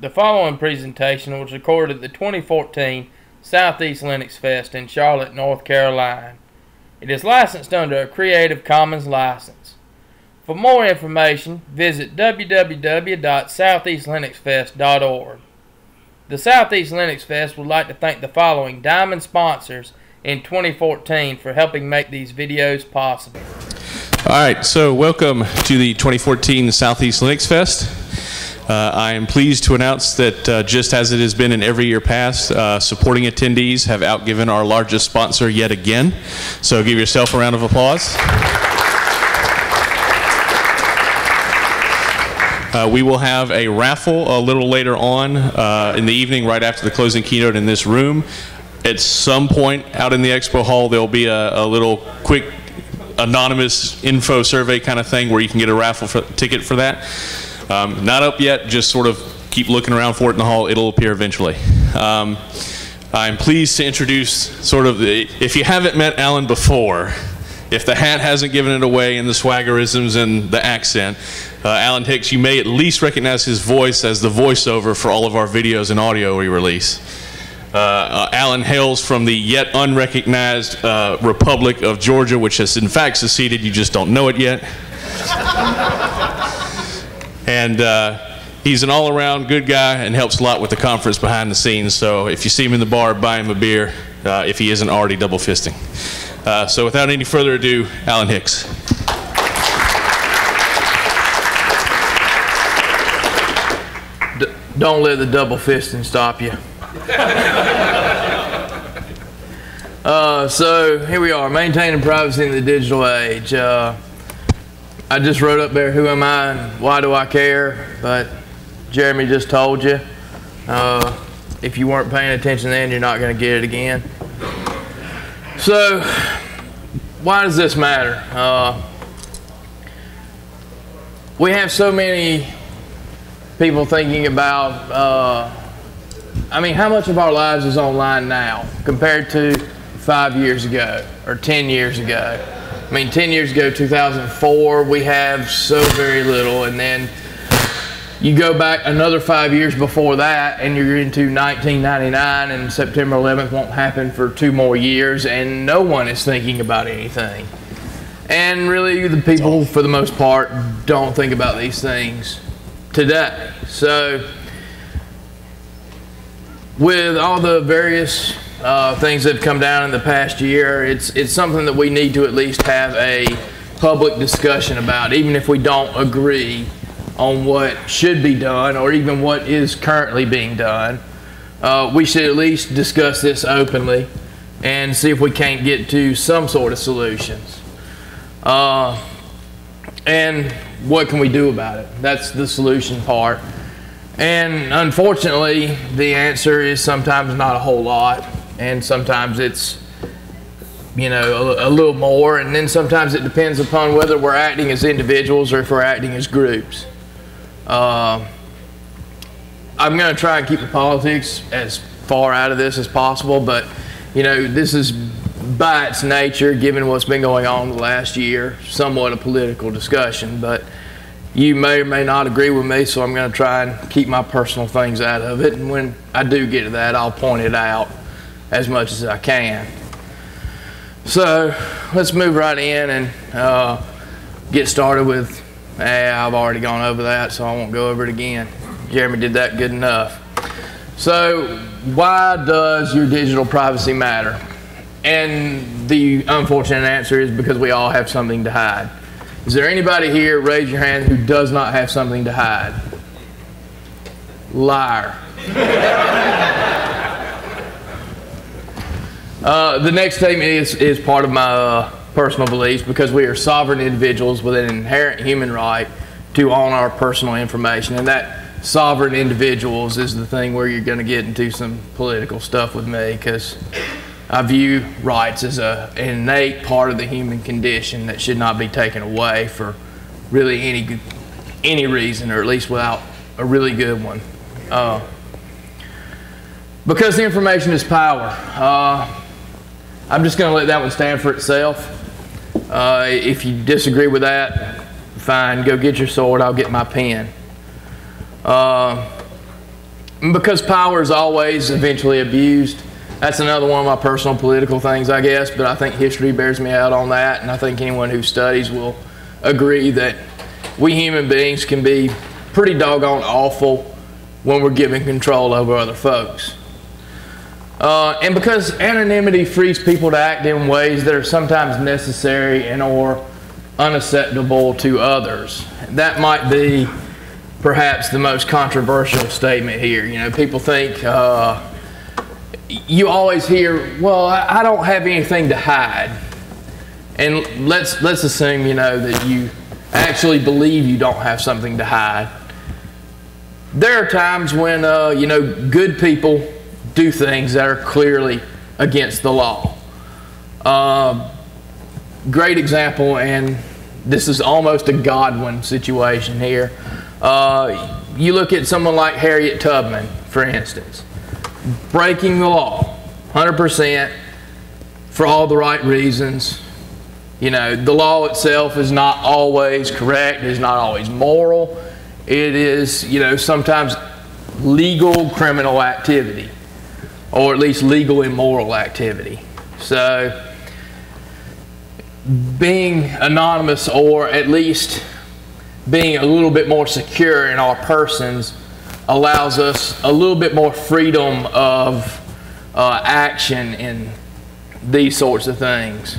The following presentation was recorded at the 2014 Southeast Linux Fest in Charlotte, North Carolina. It is licensed under a Creative Commons license. For more information, visit www.southeastlinuxfest.org. The Southeast Linux Fest would like to thank the following diamond sponsors in 2014 for helping make these videos possible. All right, so welcome to the 2014 Southeast Linux Fest. Uh, I am pleased to announce that uh, just as it has been in every year past, uh, supporting attendees have outgiven our largest sponsor yet again. So give yourself a round of applause. Uh, we will have a raffle a little later on uh, in the evening, right after the closing keynote in this room. At some point out in the expo hall, there'll be a, a little quick anonymous info survey kind of thing where you can get a raffle for, ticket for that. Um, not up yet, just sort of keep looking around for it in the hall. It'll appear eventually. Um, I'm pleased to introduce sort of the, if you haven't met Alan before, if the hat hasn't given it away and the swaggerisms and the accent, uh, Alan Hicks, you may at least recognize his voice as the voiceover for all of our videos and audio we release. Uh, uh, Alan hails from the yet unrecognized uh, Republic of Georgia, which has in fact seceded, you just don't know it yet. And uh, he's an all around good guy and helps a lot with the conference behind the scenes. So if you see him in the bar, buy him a beer uh, if he isn't already double fisting. Uh, so without any further ado, Alan Hicks. D- don't let the double fisting stop you. uh, so here we are, maintaining privacy in the digital age. I just wrote up there, who am I and why do I care? But Jeremy just told you. Uh, if you weren't paying attention then, you're not going to get it again. So, why does this matter? Uh, we have so many people thinking about, uh, I mean, how much of our lives is online now compared to five years ago or 10 years ago? I mean, 10 years ago, 2004, we have so very little. And then you go back another five years before that, and you're into 1999, and September 11th won't happen for two more years, and no one is thinking about anything. And really, the people, for the most part, don't think about these things today. So, with all the various uh, things that have come down in the past year, it's it's something that we need to at least have a public discussion about, even if we don't agree on what should be done or even what is currently being done. Uh, we should at least discuss this openly and see if we can't get to some sort of solutions. Uh, and what can we do about it? That's the solution part. And unfortunately, the answer is sometimes not a whole lot, and sometimes it's, you know, a, a, little more, and then sometimes it depends upon whether we're acting as individuals or if we're acting as groups. Uh, I'm going to try and keep the politics as far out of this as possible, but, you know, this is by its nature, given what's been going on the last year, somewhat a political discussion, but you may or may not agree with me, so I'm going to try and keep my personal things out of it. And when I do get to that, I'll point it out as much as I can. So let's move right in and uh, get started with. Eh, I've already gone over that, so I won't go over it again. Jeremy did that good enough. So, why does your digital privacy matter? And the unfortunate answer is because we all have something to hide. Is there anybody here, raise your hand, who does not have something to hide? Liar. Uh, the next statement is, is part of my uh, personal beliefs because we are sovereign individuals with an inherent human right to own our personal information. And that sovereign individuals is the thing where you're going to get into some political stuff with me because I view rights as a, an innate part of the human condition that should not be taken away for really any any reason, or at least without a really good one. Uh, because the information is power. Uh, I'm just going to let that one stand for itself. Uh, if you disagree with that, fine. Go get your sword. I'll get my pen. Uh, because power is always eventually abused. That's another one of my personal political things, I guess, but I think history bears me out on that, and I think anyone who studies will agree that we human beings can be pretty doggone awful when we're given control over other folks. Uh, and because anonymity frees people to act in ways that are sometimes necessary and or unacceptable to others. That might be perhaps the most controversial statement here. You know, people think uh, you always hear, "Well, I don't have anything to hide," and let's let's assume you know that you actually believe you don't have something to hide. There are times when uh, you know good people do things that are clearly against the law. Uh, great example, and this is almost a Godwin situation here. Uh, you look at someone like Harriet Tubman, for instance, breaking the law 100% for all the right reasons. You know, the law itself is not always correct, it is not always moral. It is, you know, sometimes legal criminal activity, or at least legal immoral activity. So, being anonymous, or at least being a little bit more secure in our persons allows us a little bit more freedom of uh, action in these sorts of things.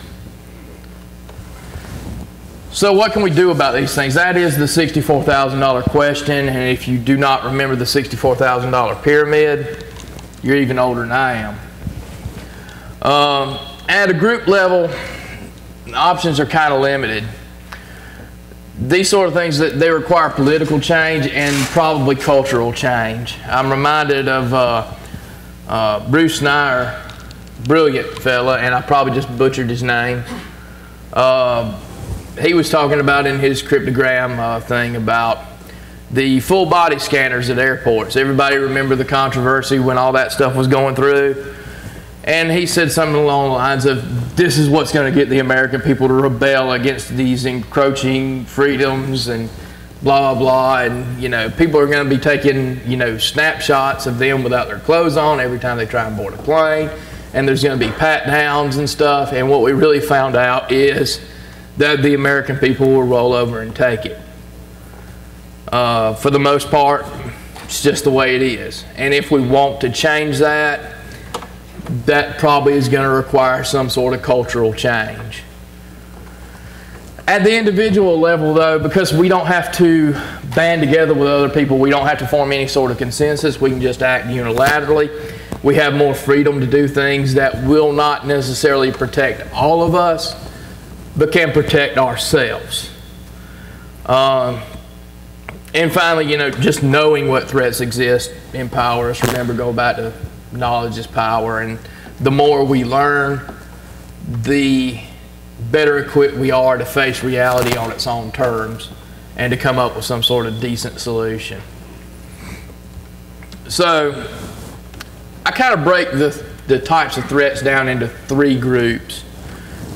So, what can we do about these things? That is the $64,000 question. And if you do not remember the $64,000 pyramid, you're even older than I am. Um, at a group level, options are kind of limited these sort of things that they require political change and probably cultural change. I'm reminded of uh, uh, Bruce Schneier, brilliant fella, and I probably just butchered his name. Uh, he was talking about in his Crypto-Gram uh, thing about the full body scanners at airports. Everybody remember the controversy when all that stuff was going through? And he said something along the lines of, this is what's going to get the American people to rebel against these encroaching freedoms and blah, blah, blah. And, you know, people are going to be taking, you know, snapshots of them without their clothes on every time they try and board a plane. And there's going to be pat downs and stuff. And what we really found out is that the American people will roll over and take it. Uh, for the most part, it's just the way it is. And if we want to change that, that probably is going to require some sort of cultural change. At the individual level, though, because we don't have to band together with other people, we don't have to form any sort of consensus, we can just act unilaterally. We have more freedom to do things that will not necessarily protect all of us, but can protect ourselves. Um, and finally, you know, just knowing what threats exist empower us. Remember, go back to knowledge is power, and the more we learn, the better equipped we are to face reality on its own terms and to come up with some sort of decent solution. So, I kind of break the, the types of threats down into three groups.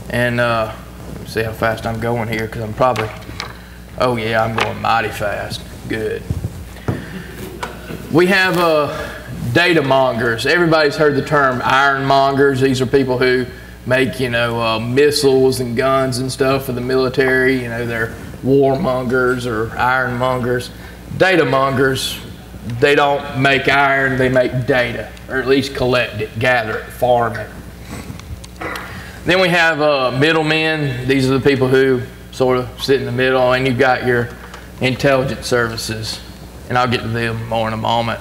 And uh, see how fast I'm going here because I'm probably, oh yeah, I'm going mighty fast. Good. We have uh, data mongers. Everybody's heard the term iron mongers. These are people who make, you know, uh, missiles and guns and stuff for the military. You know, they're war mongers or iron mongers. Data mongers, they don't make iron, they make data, or at least collect it, gather it, farm it. Then we have uh, middlemen. These are the people who sort of sit in the middle, and you've got your intelligence services, and I'll get to them more in a moment.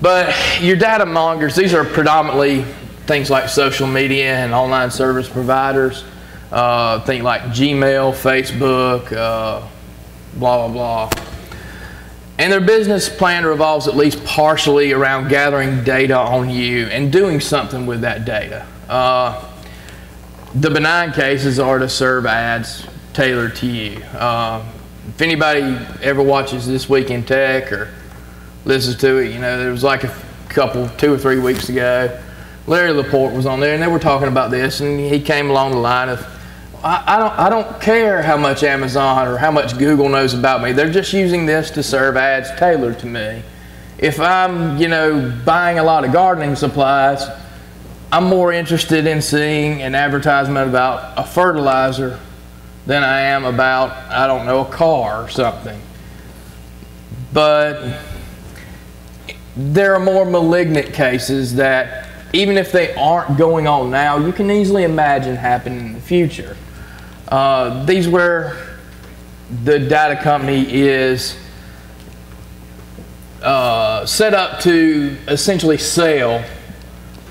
But your data mongers, these are predominantly things like social media and online service providers. Uh, think like Gmail, Facebook, uh, blah, blah, blah. And their business plan revolves at least partially around gathering data on you and doing something with that data. Uh, the benign cases are to serve ads tailored to you. Uh, if anybody ever watches This Week in Tech or listens to it. You know, there was like a couple, two or three weeks ago, Larry Laporte was on there, and they were talking about this, and he came along the line of, I, I don't, I don't care how much Amazon or how much Google knows about me. They're just using this to serve ads tailored to me. If I'm, you know, buying a lot of gardening supplies, I'm more interested in seeing an advertisement about a fertilizer than I am about, I don't know, a car or something. But there are more malignant cases that, even if they aren't going on now, you can easily imagine happening in the future. Uh, these where the data company is uh, set up to essentially sell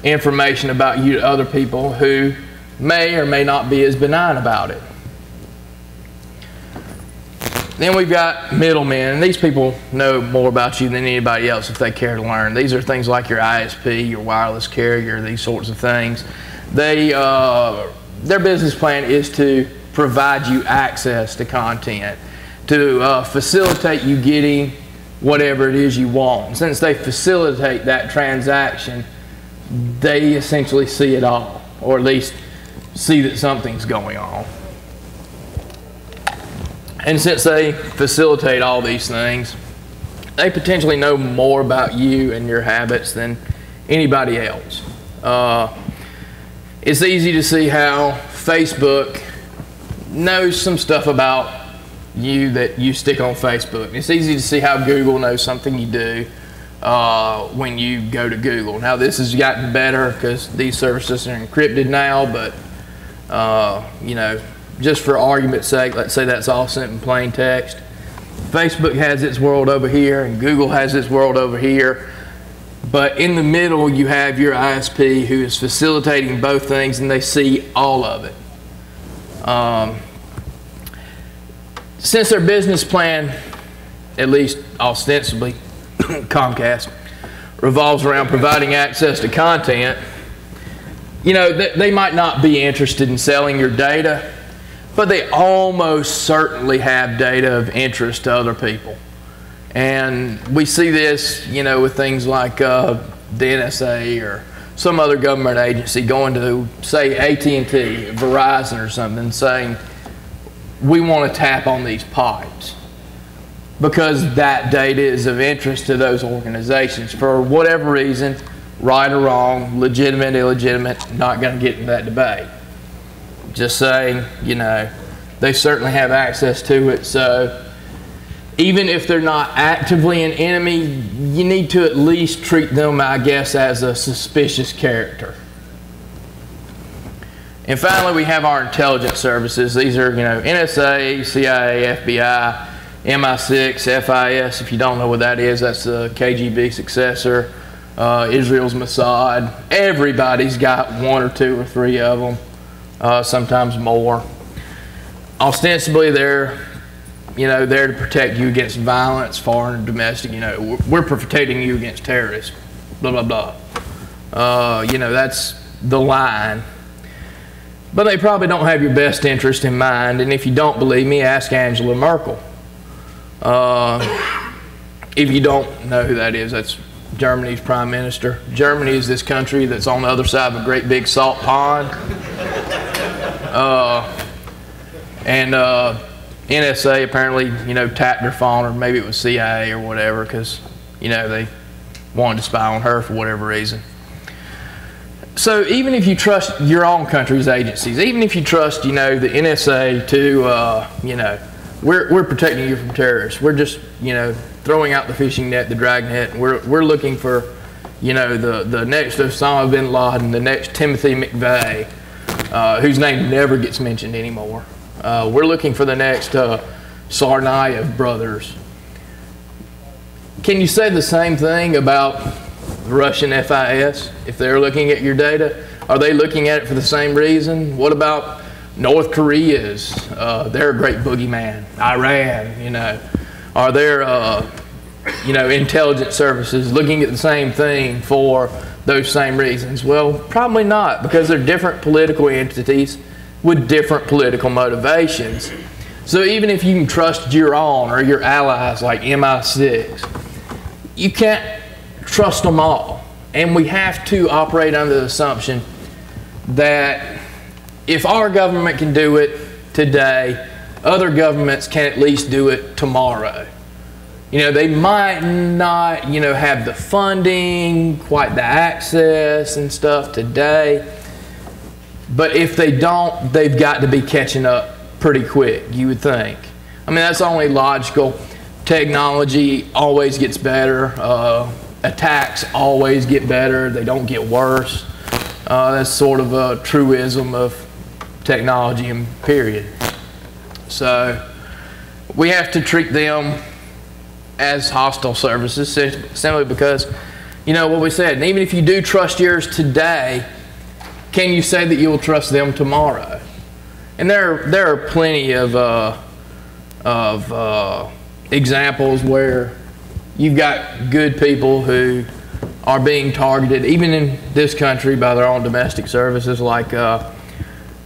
information about you to other people who may or may not be as benign about it. Then we've got middlemen, and these people know more about you than anybody else if they care to learn. These are things like your ISP, your wireless carrier, these sorts of things. They, uh, their business plan is to provide you access to content, to uh, facilitate you getting whatever it is you want. Since they facilitate that transaction, they essentially see it all, or at least see that something's going on. And since they facilitate all these things, they potentially know more about you and your habits than anybody else. Uh, it's easy to see how Facebook knows some stuff about you that you stick on Facebook. It's easy to see how Google knows something you do uh, when you go to Google. Now, this has gotten better because these services are encrypted now, but uh, you know, just for argument's sake, let's say that's all sent in plain text. Facebook has its world over here, and Google has its world over here. But in the middle, you have your ISP who is facilitating both things, and they see all of it. Um, since their business plan, at least ostensibly, Comcast, revolves around providing access to content, you know, they might not be interested in selling your data, but they almost certainly have data of interest to other people. And we see this, you know, with things like uh, the NSA or some other government agency going to, say, AT&T, Verizon or something, saying, we want to tap on these pipes because that data is of interest to those organizations for whatever reason, right or wrong, legitimate, illegitimate, not going to get into that debate just saying, you know, they certainly have access to it. So even if they're not actively an enemy, you need to at least treat them, I guess, as a suspicious character. And finally, we have our intelligence services. These are, you know, NSA, CIA, FBI, MI6, FIS. If you don't know what that is, that's the KGB successor. Uh, Israel's Mossad. Everybody's got one or two or three of them uh, sometimes more. Ostensibly, they're you know there to protect you against violence, foreign and domestic. You know, we're protecting you against terrorists. Blah blah blah. Uh, you know that's the line. But they probably don't have your best interest in mind. And if you don't believe me, ask Angela Merkel. Uh, if you don't know who that is, that's Germany's prime minister. Germany is this country that's on the other side of a great big salt pond. Uh, and uh, NSA apparently, you know, tapped her phone, or maybe it was CIA or whatever, because, you know, they wanted to spy on her for whatever reason. So even if you trust your own country's agencies, even if you trust, you know, the NSA to, uh, you know, we're, we're protecting you from terrorists. We're just, you know, throwing out the fishing net, the dragnet. We're, we're looking for, you know, the, the next Osama bin Laden, the next Timothy McVeigh, uh, whose name never gets mentioned anymore. Uh, we're looking for the next uh, brothers. Can you say the same thing about the Russian FIS if they're looking at your data? Are they looking at it for the same reason? What about North Korea's? Uh, they're a great boogeyman. Iran, you know. Are there, uh, you know, intelligence services looking at the same thing for those same reasons? Well, probably not, because they're different political entities with different political motivations. So even if you can trust your own or your allies like MI6, you can't trust them all. And we have to operate under the assumption that if our government can do it today, other governments can at least do it tomorrow. You know, they might not, you know, have the funding, quite the access and stuff today. But if they don't, they've got to be catching up pretty quick, you would think. I mean, that's only logical. Technology always gets better. Uh, attacks always get better. They don't get worse. Uh, that's sort of a truism of technology and period. So we have to treat them as hostile services simply because, you know, what we said, and even if you do trust yours today, can you say that you will trust them tomorrow? And there, there are plenty of, uh, of uh, examples where you've got good people who are being targeted, even in this country, by their own domestic services, like uh,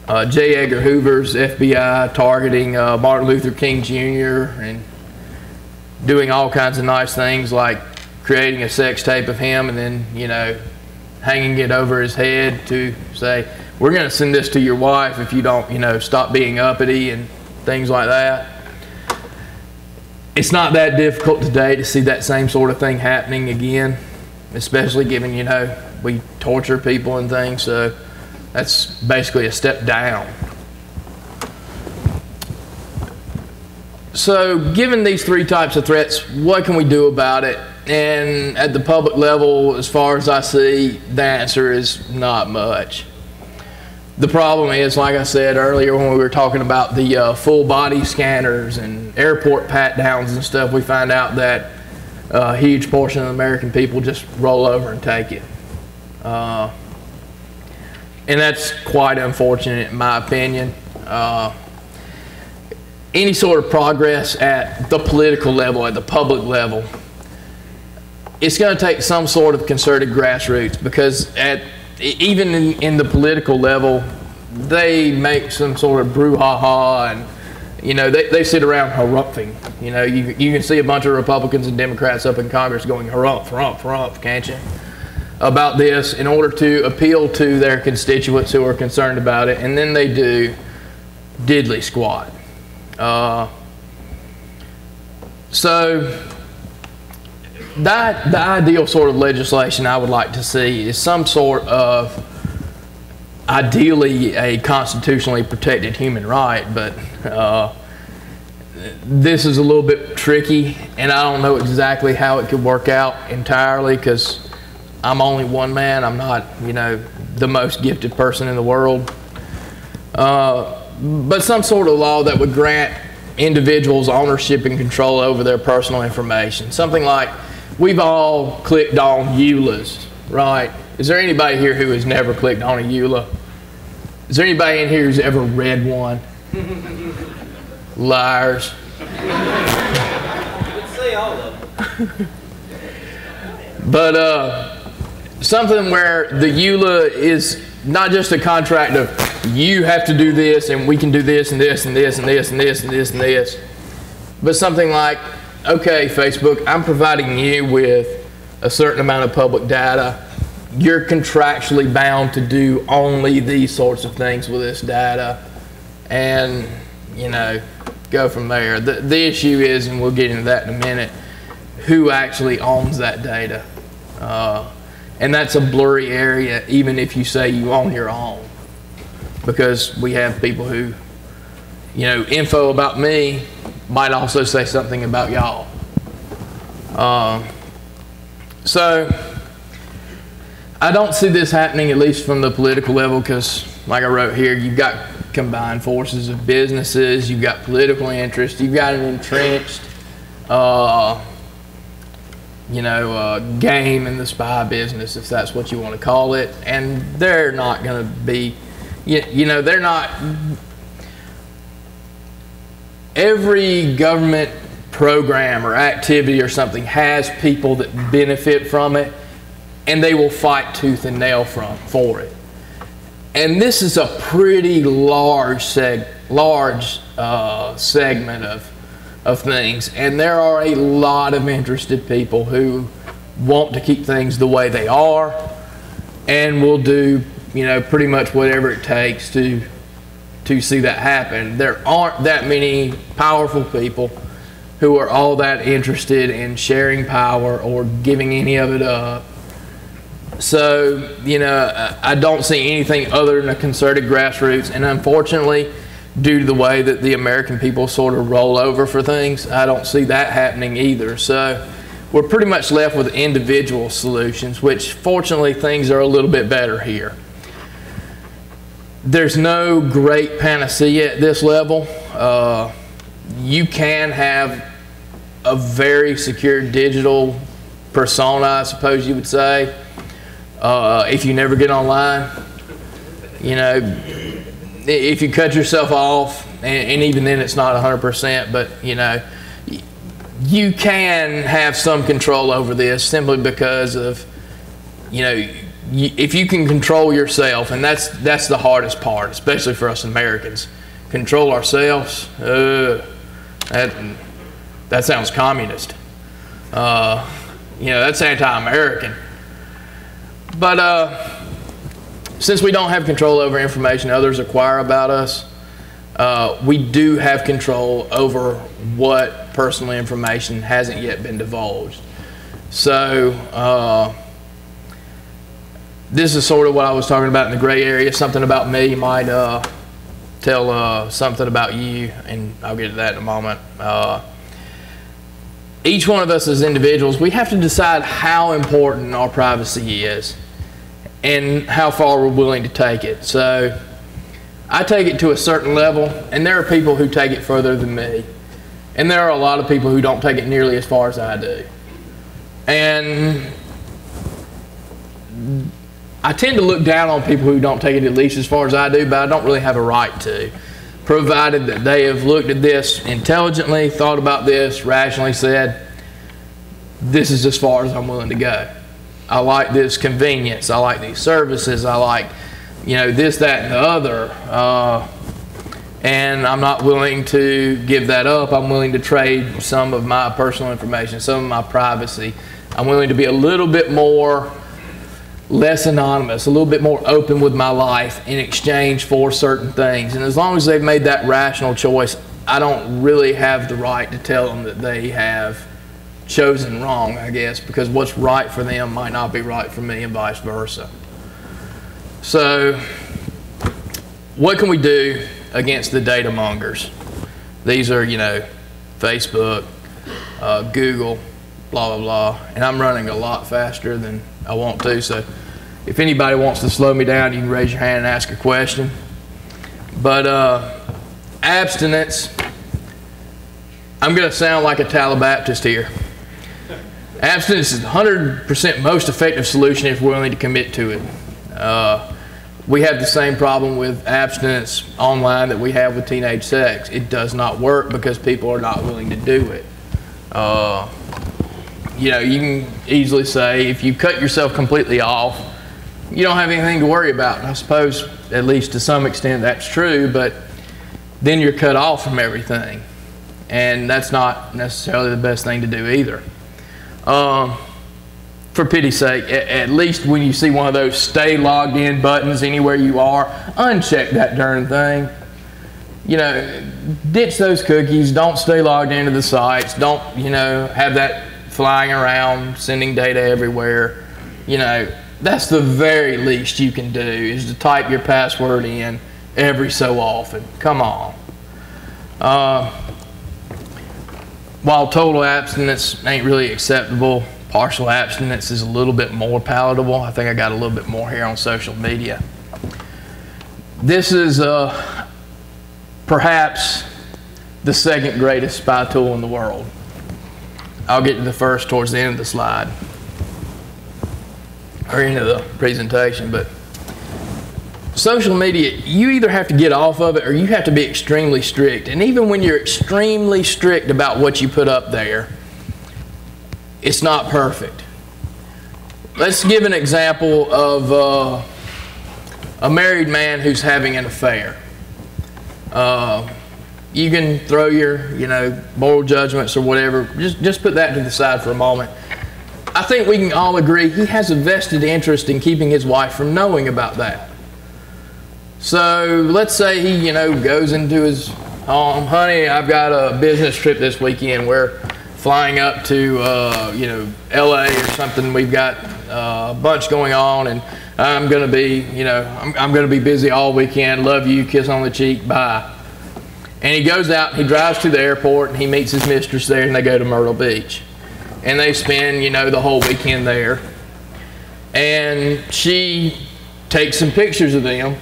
uh, J. Edgar Hoover's FBI targeting uh, Martin Luther King Jr. and doing all kinds of nice things like creating a sex tape of him and then, you know, hanging it over his head to say, we're going to send this to your wife if you don't, you know, stop being uppity and things like that. It's not that difficult today to see that same sort of thing happening again, especially given, you know, we torture people and things. So that's basically a step down. So, given these three types of threats, what can we do about it? And at the public level, as far as I see, the answer is not much. The problem is, like I said earlier when we were talking about the uh, full body scanners and airport pat downs and stuff, we find out that a huge portion of American people just roll over and take it. Uh, and that's quite unfortunate in my opinion. Uh, any sort of progress at the political level, at the public level, it's going to take some sort of concerted grassroots because at even in, in the political level, they make some sort of brouhaha and you know they, they sit around harumphing. You know you, you can see a bunch of Republicans and Democrats up in Congress going harumph, harumph, harumph, can't you? About this in order to appeal to their constituents who are concerned about it, and then they do diddly squat. Uh, so that the ideal sort of legislation I would like to see is some sort of ideally a constitutionally protected human right, but uh, this is a little bit tricky, and I don't know exactly how it could work out entirely because I'm only one man. I'm not, you know, the most gifted person in the world. Uh, but some sort of law that would grant individuals ownership and control over their personal information. Something like we've all clicked on EULAs, right? Is there anybody here who has never clicked on a EULA? Is there anybody in here who's ever read one? Liars. Let's say all of them. but uh, something where the EULA is not just a contract of you have to do this and we can do this and this and this and this and this and this and this. But something like, okay, Facebook, I'm providing you with a certain amount of public data. You're contractually bound to do only these sorts of things with this data. And, you know, go from there. The, the issue is, and we'll get into that in a minute, who actually owns that data. Uh, and that's a blurry area, even if you say you own your own because we have people who, you know, info about me might also say something about y'all. Um, so I don't see this happening, at least from the political level, because, like I wrote here, you've got combined forces of businesses, you've got political interest, you've got an entrenched, uh, you know, uh, game in the spy business, if that's what you want to call it, and they're not going to be you, you know, they're not. Every government program or activity or something has people that benefit from it, and they will fight tooth and nail from for it. And this is a pretty large seg, large uh, segment of of things, and there are a lot of interested people who want to keep things the way they are, and will do you know, pretty much whatever it takes to to see that happen. There aren't that many powerful people who are all that interested in sharing power or giving any of it up. So, you know, I don't see anything other than a concerted grassroots. And unfortunately, due to the way that the American people sort of roll over for things, I don't see that happening either. So, we're pretty much left with individual solutions, which fortunately things are a little bit better here. There's no great panacea at this level. Uh, you can have a very secure digital persona, I suppose you would say, uh, if you never get online. You know, if you cut yourself off, and, and even then it's not 100%, but you know, you can have some control over this simply because of, you know, y- if you can control yourself, and that's that's the hardest part, especially for us Americans, control ourselves. Uh, that that sounds communist. Uh, you know, that's anti-American. But uh, since we don't have control over information others acquire about us, uh, we do have control over what personal information hasn't yet been divulged. So, uh, this is sort of what I was talking about in the gray area. Something about me might uh, tell uh, something about you, and I'll get to that in a moment. Uh, each one of us as individuals, we have to decide how important our privacy is and how far we're willing to take it. So I take it to a certain level, and there are people who take it further than me. And there are a lot of people who don't take it nearly as far as I do. And I tend to look down on people who don't take it at least as far as I do, but I don't really have a right to. Provided that they have looked at this intelligently, thought about this, rationally said, this is as far as I'm willing to go. I like this convenience. I like these services. I like, you know, this, that, and the other. Uh, and I'm not willing to give that up. I'm willing to trade some of my personal information, some of my privacy. I'm willing to be a little bit more less anonymous, a little bit more open with my life in exchange for certain things. And as long as they've made that rational choice, I don't really have the right to tell them that they have chosen wrong, I guess, because what's right for them might not be right for me and vice versa. So, what can we do against the data mongers? These are, you know, Facebook, uh, Google, blah, blah, blah. And I'm running a lot faster than I want to. So, if anybody wants to slow me down, you can raise your hand and ask a question. But uh, abstinence, I'm going to sound like a Talibaptist here. Abstinence is the 100% most effective solution if we're willing to commit to it. Uh, we have the same problem with abstinence online that we have with teenage sex. It does not work because people are not willing to do it. Uh, you know, you can easily say if you cut yourself completely off, you don't have anything to worry about. And I suppose, at least to some extent, that's true, but then you're cut off from everything. And that's not necessarily the best thing to do either. Um, for pity's sake, at, at least when you see one of those stay logged in buttons anywhere you are, uncheck that darn thing. You know, ditch those cookies. Don't stay logged into the sites. Don't, you know, have that flying around, sending data everywhere. You know, that's the very least you can do is to type your password in every so often. Come on. Uh, while total abstinence ain't really acceptable, partial abstinence is a little bit more palatable. I think I got a little bit more here on social media. This is uh, perhaps the second greatest spy tool in the world. I'll get to the first towards the end of the slide or end of the presentation, but social media, you either have to get off of it or you have to be extremely strict. And even when you're extremely strict about what you put up there, it's not perfect. Let's give an example of uh, a married man who's having an affair. Uh, you can throw your, you know, moral judgments or whatever. Just, just put that to the side for a moment. I think we can all agree he has a vested interest in keeping his wife from knowing about that. So let's say he, you know, goes into his um, honey, I've got a business trip this weekend. We're flying up to, uh, you know, LA or something. We've got uh, a bunch going on, and I'm going to be, you know, I'm, I'm going to be busy all weekend. Love you. Kiss on the cheek. Bye. And he goes out, he drives to the airport, and he meets his mistress there, and they go to Myrtle Beach. And they spend, you know, the whole weekend there. And she takes some pictures of them,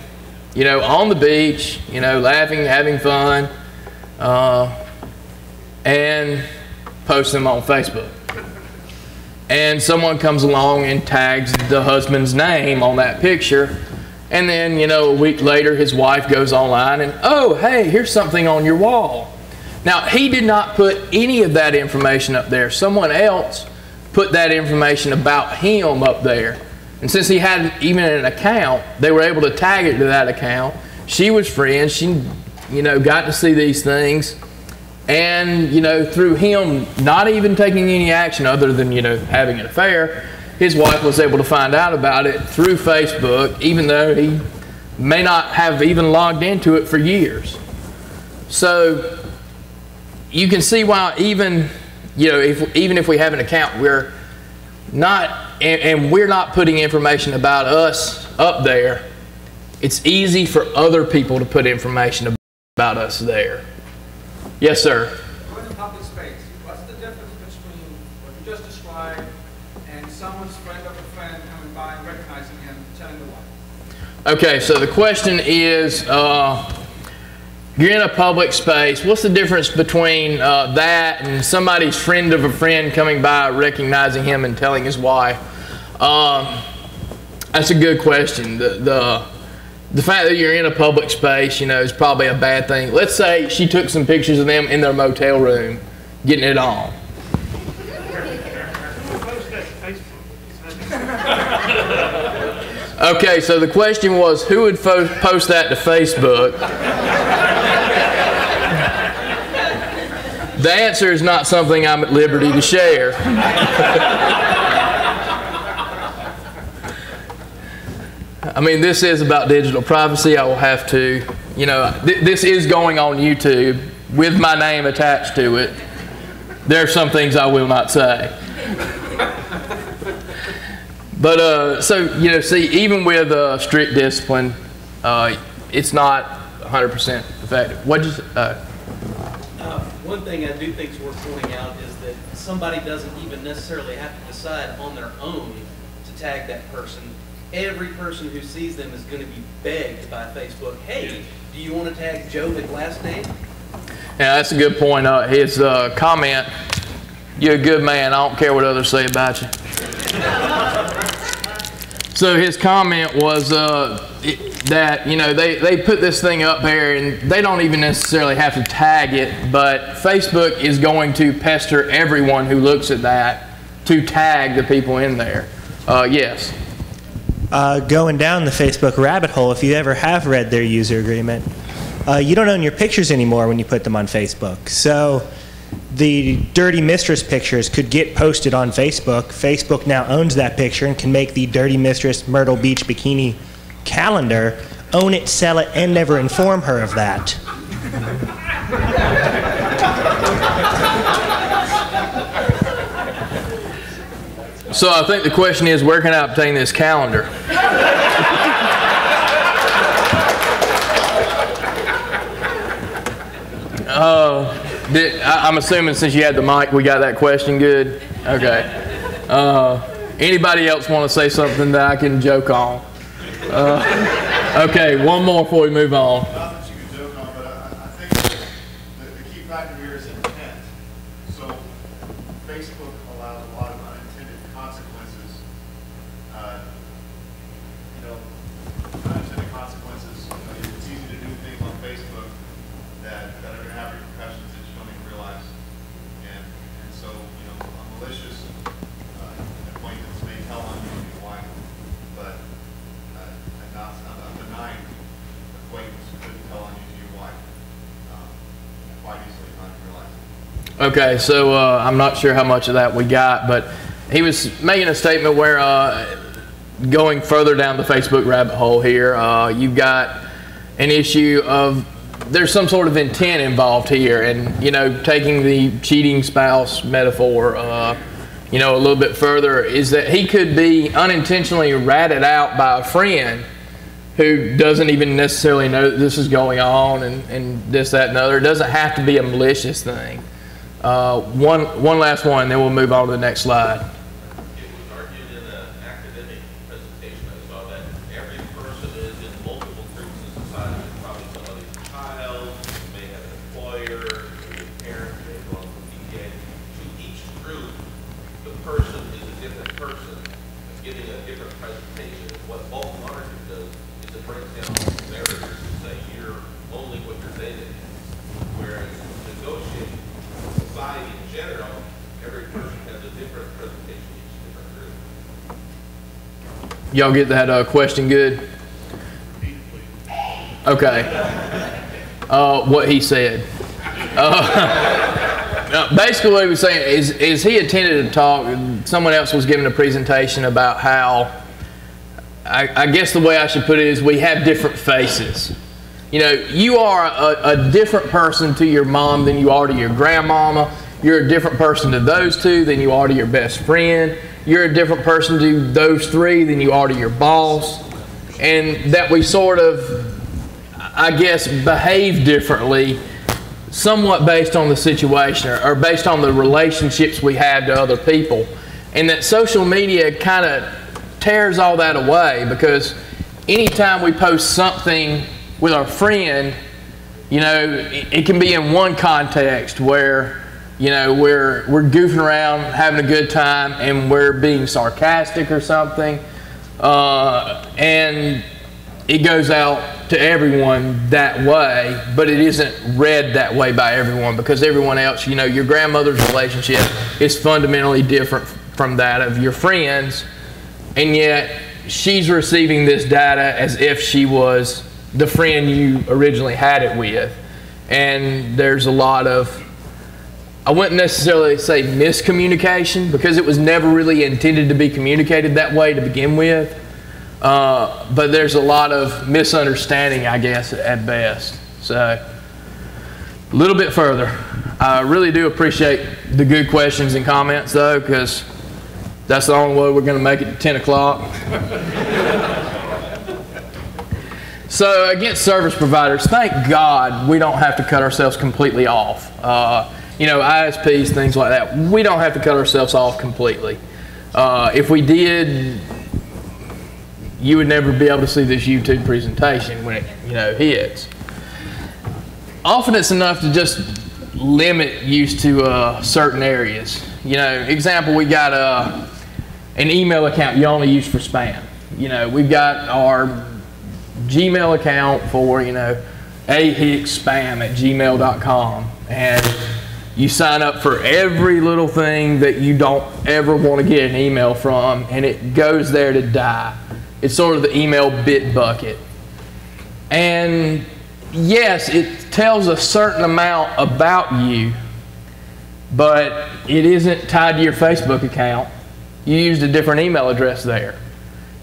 you know, on the beach, you know, laughing, having fun, uh, and posts them on Facebook. And someone comes along and tags the husband's name on that picture. And then, you know, a week later, his wife goes online and, oh, hey, here's something on your wall. Now, he did not put any of that information up there. Someone else put that information about him up there. And since he had even an account, they were able to tag it to that account. She was friends. She, you know, got to see these things. And, you know, through him not even taking any action other than, you know, having an affair, his wife was able to find out about it through Facebook, even though he may not have even logged into it for years. So you can see why even, you know, if, even if we have an account, we're not, and, and we're not putting information about us up there, it's easy for other people to put information about us there. Yes, sir. We're in public space. What's the difference between what you just described and someone's friend of a friend coming by and recognizing him, telling the wife? Okay, so the question is, uh, you're in a public space. What's the difference between uh, that and somebody's friend of a friend coming by, recognizing him, and telling his wife? Um, that's a good question. The, the the fact that you're in a public space, you know, is probably a bad thing. Let's say she took some pictures of them in their motel room, getting it on. Okay, so the question was who would post that to Facebook? The answer is not something I'm at liberty to share. I mean, this is about digital privacy. I will have to, you know, th- this is going on YouTube with my name attached to it. There are some things I will not say. But uh, so you know, see, even with uh, strict discipline, uh, it's not 100% effective. What just? Uh, One thing I do think is worth pointing out is that somebody doesn't even necessarily have to decide on their own to tag that person. Every person who sees them is going to be begged by Facebook, hey, do you want to tag Joe with last name? yeah, that's a good point. Uh, his uh, comment, "You're a good man. I don't care what others say about you." so his comment was uh, it, that you know they, they put this thing up there and they don't even necessarily have to tag it, but Facebook is going to pester everyone who looks at that to tag the people in there. Uh, yes. uh, going down the Facebook rabbit hole, if you ever have read their user agreement, uh, you don't own your pictures anymore when you put them on Facebook. So the Dirty Mistress pictures could get posted on Facebook. Facebook now owns that picture and can make the Dirty Mistress Myrtle Beach bikini calendar, own it, sell it, and never inform her of that. So I think the question is, where can I obtain this calendar? uh, I, I'm assuming since you had the mic, we got that question good. Okay. Uh, anybody else want to say something that I can joke on? Uh, okay, one more before we move on. Not that you can joke on, but I, I think the, the key factor here is intent. So Facebook allows a lot of unintended consequences. Uh, You know, unintended consequences, you know, it's easy to do things on Facebook that, that are gonna have repercussions that you don't even realize. And, and so, you know, a malicious, uh, acquaintance may tell on you and your wife, but, uh, a not, a benign acquaintance couldn't tell on you to your wife, um, quite easily, not even realize it. Okay, so uh, I'm not sure how much of that we got, but he was making a statement where uh, going further down the Facebook rabbit hole here, uh, you've got an issue of there's some sort of intent involved here, and you know, taking the cheating spouse metaphor, uh, you know, a little bit further, is that he could be unintentionally ratted out by a friend who doesn't even necessarily know that this is going on and, and this, that, and the other. It doesn't have to be a malicious thing. Uh, one, one last one, then we'll move on to the next slide. It was argued in an academic presentation I saw that every person is in multiple groups in society. There's probably somebody's child, you may have an employer, maybe a parent, maybe belong to PTA. To each group, the person is a different person, giving a different presentation. What bulk monitoring does is it breaks down barriers to say you're only what you're dating. Whereas negotiating society in general, every person has a different presentation, each different group. Y'all get that uh, question good? Okay. Uh, what he said. Uh, basically, what he was saying is, is he attended a talk. Someone else was giving a presentation about how. I, I guess the way I should put it is we have different faces. You know, you are a, a different person to your mom than you are to your grandmama. You're a different person to those two than you are to your best friend. You're a different person to those three than you are to your boss. And that we sort of, I guess, behave differently somewhat based on the situation or, or based on the relationships we have to other people. And that social media kind of tears all that away because anytime we post something with our friend, you know, it, it can be in one context where, you know, we're, we're goofing around, having a good time, and we're being sarcastic or something. Uh, and it goes out to everyone that way, but it isn't read that way by everyone because everyone else, you know, your grandmother's relationship is fundamentally different from that of your friends, and yet she's receiving this data as if she was the friend you originally had it with. And there's a lot of, I wouldn't necessarily say miscommunication because it was never really intended to be communicated that way to begin with. Uh, but there's a lot of misunderstanding, I guess, at best. So, a little bit further. I really do appreciate the good questions and comments, though, because that's the only way we're going to make it to 10 o'clock. so, against service providers, thank God we don't have to cut ourselves completely off. Uh, you know, ISPs, things like that, we don't have to cut ourselves off completely. Uh, if we did, you would never be able to see this YouTube presentation when it, you know, hits. Often it's enough to just limit use to uh, certain areas. You know, example, we got uh, an email account you only use for spam. You know, we've got our Gmail account for, you know, ahickspam at gmail.com. And you sign up for every little thing that you don't ever want to get an email from, and it goes there to die. It's sort of the email bit bucket. And yes, it tells a certain amount about you, but it isn't tied to your Facebook account. You used a different email address there.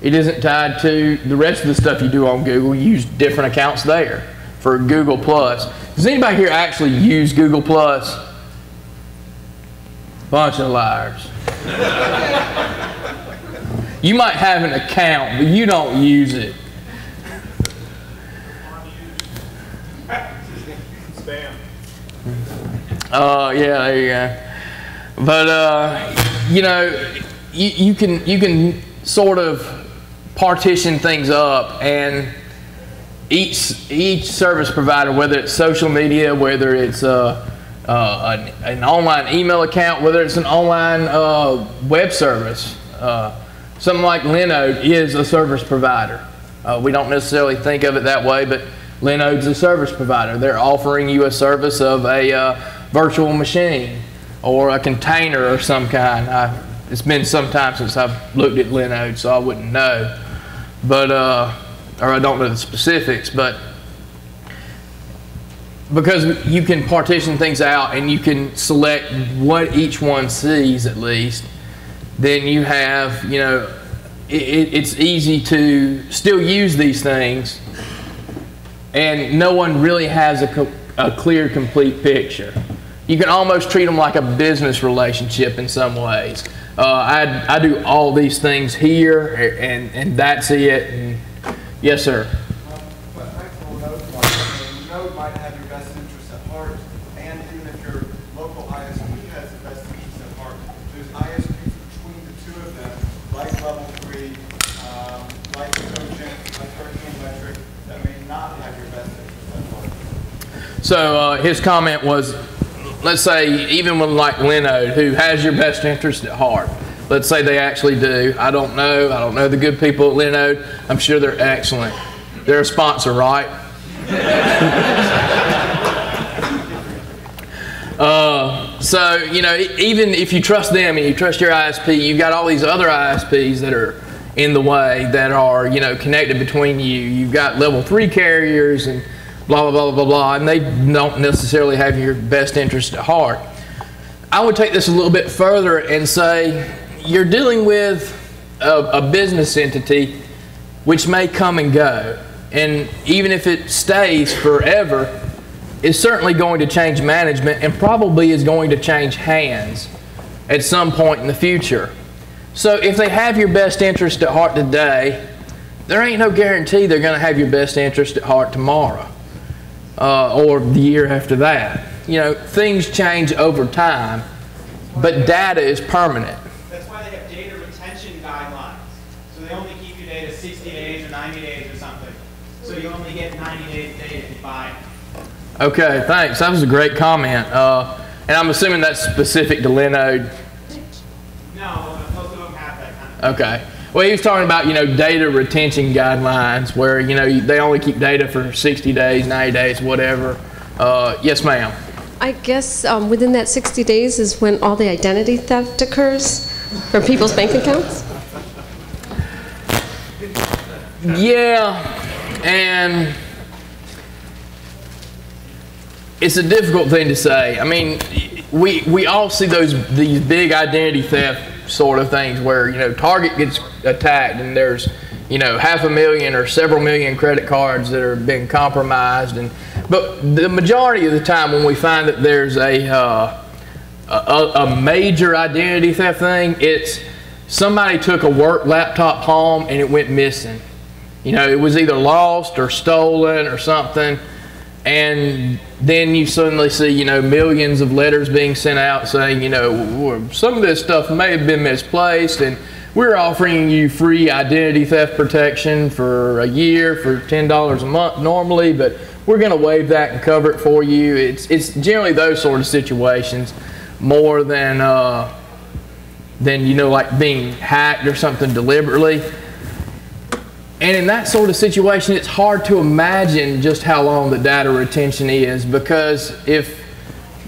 It isn't tied to the rest of the stuff you do on Google. You use different accounts there for Google Plus. Does anybody here actually use Google Plus? Bunch of liars. you might have an account, but you don't use it. Oh yeah, there you go. But uh, you know, you, you can you can sort of partition things up, and each each service provider, whether it's social media, whether it's uh, uh, an, an online email account, whether it's an online uh, web service, uh, something like Linode is a service provider. Uh, we don't necessarily think of it that way, but Linode's a service provider. They're offering you a service of a uh, virtual machine or a container of some kind. I, it's been some time since I've looked at Linode, so I wouldn't know. But, uh, or I don't know the specifics, but because you can partition things out and you can select what each one sees at least, then you have, you know, it, it's easy to still use these things and no one really has a, a clear, complete picture. You can almost treat them like a business relationship in some ways. Uh, I, I do all these things here, and, and that's it. And yes, sir. But might, have your best interests at heart, and even if your local ISP has the best interests at heart, there's ISPs between the two of them, like Level 3, um, like Cogent, like Hurricane Electric, that may not have your best interests at heart. So uh, his comment was, let's say even with like Linode, who has your best interest at heart. Let's say they actually do. I don't know. I don't know the good people at Linode. I'm sure they're excellent. They're a sponsor, right? Uh, so you know, even if you trust them and you trust your ISP, you've got all these other ISPs that are in the way that are you know connected between you. You've got level three carriers and blah blah blah blah blah, and they don't necessarily have your best interest at heart. I would take this a little bit further and say you're dealing with a, a business entity which may come and go, and even if it stays forever is certainly going to change management and probably is going to change hands at some point in the future. So if they have your best interest at heart today, there ain't no guarantee they're going to have your best interest at heart tomorrow uh, or the year after that. You know, things change over time, but data is permanent. That's why they have data retention guidelines. So they only keep your data 60 days or 90 days or something. So you only get 90 days data if you buy it. Okay, thanks. That was a great comment. Uh, and I'm assuming that's specific to Linode. No, most of them have that kind of. Okay. Well, he was talking about, you know, data retention guidelines where, you know, they only keep data for 60 days, 90 days, whatever. Uh, yes, ma'am. I guess um, within that 60 days is when all the identity theft occurs from people's bank accounts? Yeah, and it's a difficult thing to say. I mean, we we all see those these big identity theft sort of things where you know Target gets attacked and there's you know half a million or several million credit cards that are being compromised and but the majority of the time when we find that there's a uh, a, a major identity theft thing, it's somebody took a work laptop home and it went missing. You know, it was either lost or stolen or something. And then you suddenly see, you know, millions of letters being sent out saying, you know, some of this stuff may have been misplaced and we're offering you free identity theft protection for a year for $10 a month normally, but we're going to waive that and cover it for you. It's, it's generally those sort of situations more than, uh, than, you know, like being hacked or something deliberately. And in that sort of situation, it's hard to imagine just how long the data retention is because if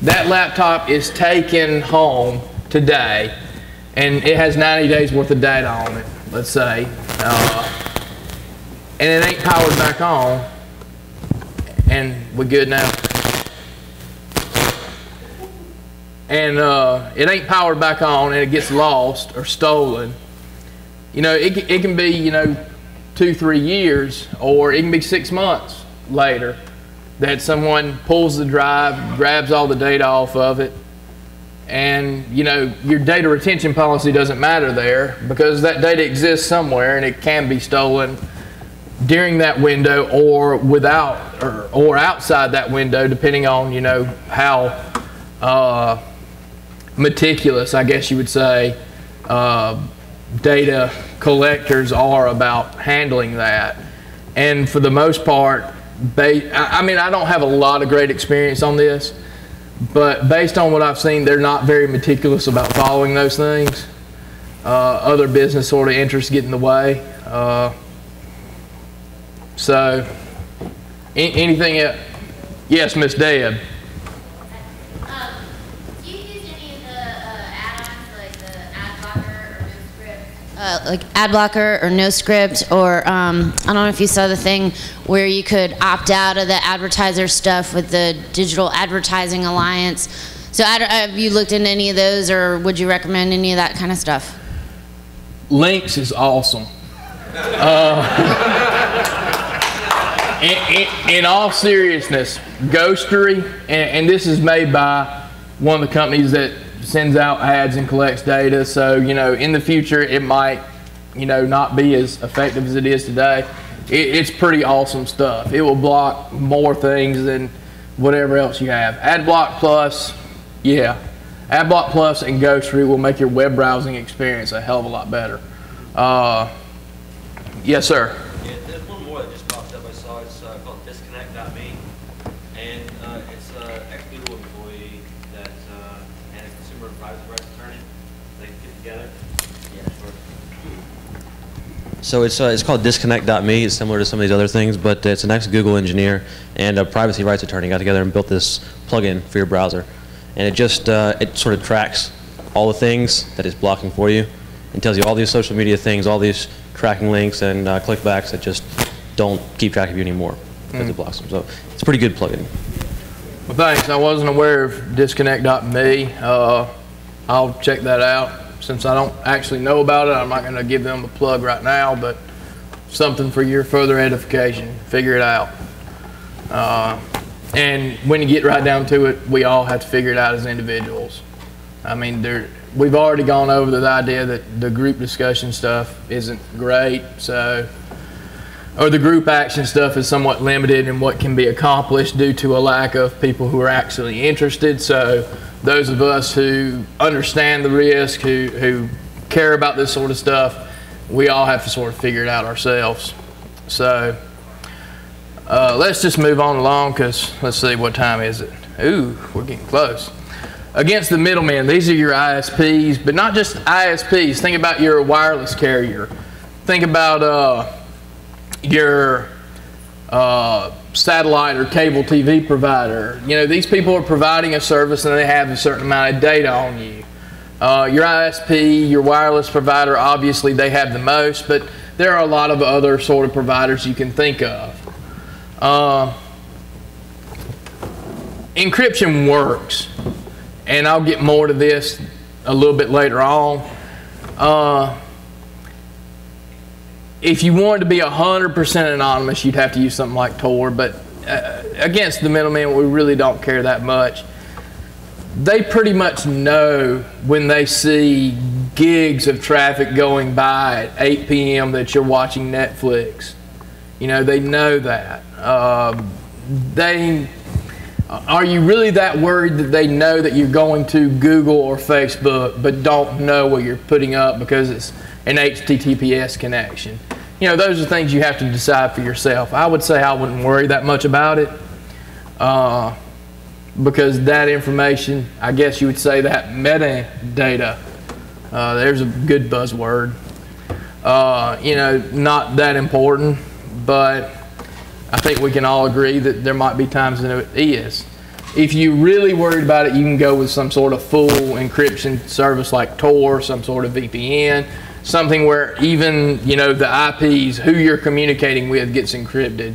that laptop is taken home today and it has 90 days worth of data on it, let's say, uh, and it ain't powered back on, and we're good now? And uh, it ain't powered back on and it gets lost or stolen, you know, it, it can be, you know, two, three years, or it can be six months later that someone pulls the drive, grabs all the data off of it, and you know your data retention policy doesn't matter there because that data exists somewhere and it can be stolen during that window or without or, or outside that window depending on you know how uh, meticulous I guess you would say uh, data collectors are about handling that. And for the most part, ba- I mean, I don't have a lot of great experience on this, but based on what I've seen, they're not very meticulous about following those things. Uh, other business sort of interests get in the way. Uh, so, anything else? Yes, Miss Deb. Um, do you use any of the uh, add-ons like the ad blocker or no script? Uh, like ad blocker or no script, or um, I don't know if you saw the thing where you could opt out of the advertiser stuff with the Digital Advertising Alliance. So have you looked into any of those, or would you recommend any of that kind of stuff? Links is awesome. Uh, in, in, in all seriousness, Ghostery, and, and this is made by one of the companies that sends out ads and collects data. So, you know, in the future, it might, you know, not be as effective as it is today. It, it's pretty awesome stuff. It will block more things than whatever else you have. AdBlock Plus, yeah. AdBlock Plus and Ghostery will make your web browsing experience a hell of a lot better. Uh, yes, sir. Yeah, there's one more that just popped up. I saw it's uh, called Disconnect.me, and uh, it's an ex-Google employee that uh, and a consumer privacy rights attorney. They get together. Yeah, sure. So it's, uh, it's called Disconnect.me. It's similar to some of these other things, but it's an ex-Google engineer and a privacy rights attorney got together and built this plugin for your browser. And it just, uh, it sort of tracks all the things that it's blocking for you and tells you all these social media things, all these tracking links and uh, clickbacks that just don't keep track of you anymore because it blocks them. So it's a pretty good plugin. Well, thanks. I wasn't aware of disconnect.me. Uh, I'll check that out. Since I don't actually know about it, I'm not going to give them a plug right now, but something for your further edification. Figure it out. Uh, and when you get right down to it, we all have to figure it out as individuals. I mean, there, we've already gone over the idea that the group discussion stuff isn't great, so or the group action stuff is somewhat limited in what can be accomplished due to a lack of people who are actually interested. So those of us who understand the risk, who, who care about this sort of stuff, we all have to sort of figure it out ourselves. So uh, let's just move on along because let's see what time is it. Ooh, we're getting close. Against the middlemen, these are your ISPs, but not just ISPs. Think about your wireless carrier. Think about uh, your uh, satellite or cable TV provider. You know, these people are providing a service and they have a certain amount of data on you. Uh, your ISP, your wireless provider, obviously they have the most, but there are a lot of other sort of providers you can think of. Uh, encryption works, and I'll get more to this a little bit later on. Uh, if you wanted to be 100% anonymous, you'd have to use something like Tor, but uh, against the middleman, we really don't care that much. They pretty much know when they see gigs of traffic going by at 8 p.m. that you're watching Netflix. You know, they know that. Um, they are you really that worried that they know that you're going to Google or Facebook but don't know what you're putting up because it's an HTTPS connection? You know, those are things you have to decide for yourself. I would say I wouldn't worry that much about it uh, because that information, I guess you would say that metadata, uh, there's a good buzzword. Uh, you know, not that important, but I think we can all agree that there might be times when it is. If you're really worried about it, you can go with some sort of full encryption service like Tor, some sort of VPN, something where even you know the IPs, who you're communicating with, gets encrypted.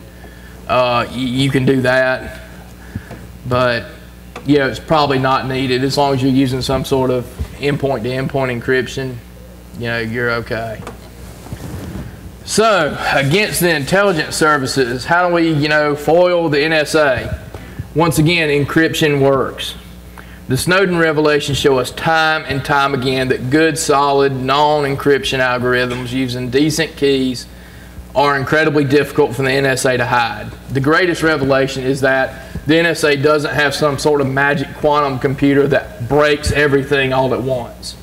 Uh, you, can do that, but you know it's probably not needed as long as you're using some sort of endpoint-to-endpoint encryption. You know you're okay. So, against the intelligence services, how do we, you know, foil the NSA? Once again, encryption works. The Snowden revelations show us time and time again that good, solid, non-encryption algorithms using decent keys are incredibly difficult for the NSA to hide. The greatest revelation is that the NSA doesn't have some sort of magic quantum computer that breaks everything all at once.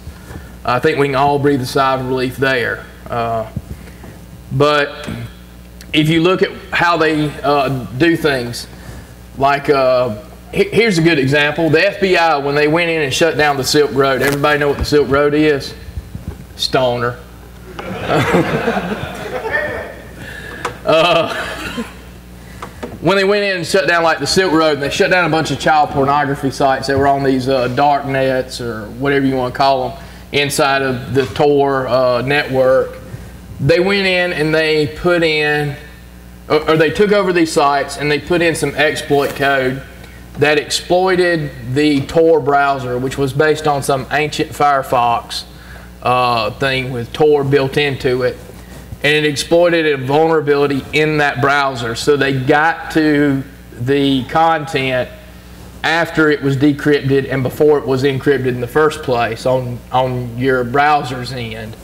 I think we can all breathe a sigh of relief there. Uh, but if you look at how they uh, do things, like uh, here's a good example: the FBI when they went in and shut down the Silk Road. Everybody know what the Silk Road is? Stoner. uh, when they went in and shut down like the Silk Road, and they shut down a bunch of child pornography sites that were on these uh, dark nets or whatever you want to call them inside of the Tor uh, network they went in and they put in, or, they took over these sites and they put in some exploit code that exploited the Tor browser, which was based on some ancient Firefox uh, thing with Tor built into it. and it exploited a vulnerability in that browser. So they got to the content after it was decrypted and before it was encrypted in the first place on, on your browser's end.